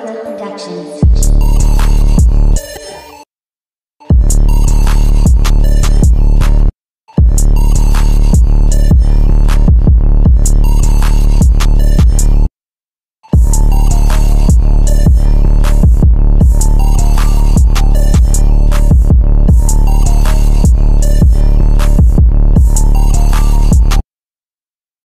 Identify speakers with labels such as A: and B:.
A: Productions.